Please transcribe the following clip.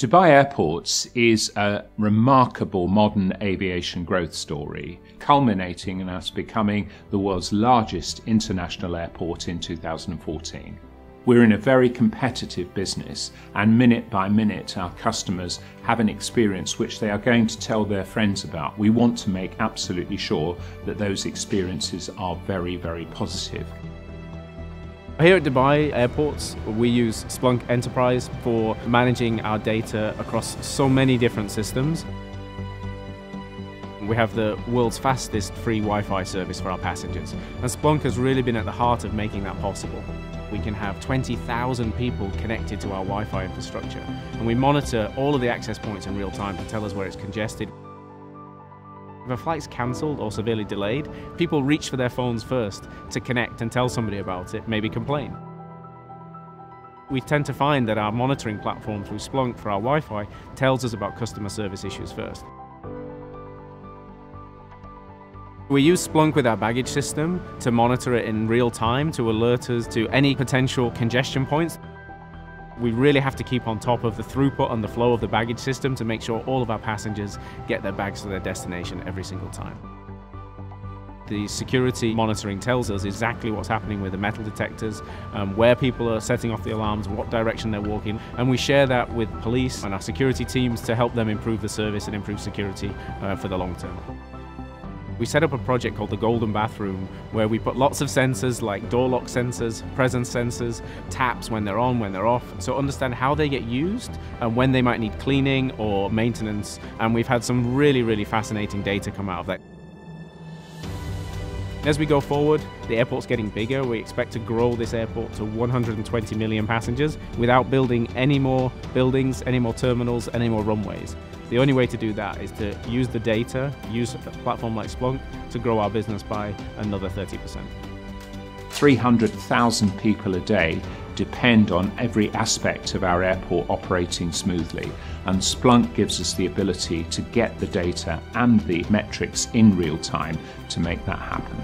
Dubai Airports is a remarkable modern aviation growth story, culminating in us becoming the world's largest international airport in 2014. We're in a very competitive business, and minute by minute, our customers have an experience which they are going to tell their friends about. We want to make absolutely sure that those experiences are very, very positive. Here at Dubai Airports, we use Splunk Enterprise for managing our data across so many different systems. We have the world's fastest free Wi-Fi service for our passengers, and Splunk has really been at the heart of making that possible. We can have 20,000 people connected to our Wi-Fi infrastructure, and we monitor all of the access points in real time to tell us where it's congested. If a flight's cancelled or severely delayed, people reach for their phones first to connect and tell somebody about it, maybe complain. We tend to find that our monitoring platform through Splunk for our Wi-Fi tells us about customer service issues first. We use Splunk with our baggage system to monitor it in real time to alert us to any potential congestion points. We really have to keep on top of the throughput and the flow of the baggage system to make sure all of our passengers get their bags to their destination every single time. The security monitoring tells us exactly what's happening with the metal detectors, um, where people are setting off the alarms, what direction they're walking, and we share that with police and our security teams to help them improve the service and improve security uh, for the long term. We set up a project called the Golden Bathroom where we put lots of sensors like door lock sensors, presence sensors, taps when they're on, when they're off, so understand how they get used and when they might need cleaning or maintenance. And we've had some really, really fascinating data come out of that. As we go forward, the airport's getting bigger. We expect to grow this airport to 120 million passengers without building any more buildings, any more terminals, any more runways. The only way to do that is to use the data, use a platform like Splunk to grow our business by another 30%. 300,000 people a day depend on every aspect of our airport operating smoothly, and Splunk gives us the ability to get the data and the metrics in real time to make that happen.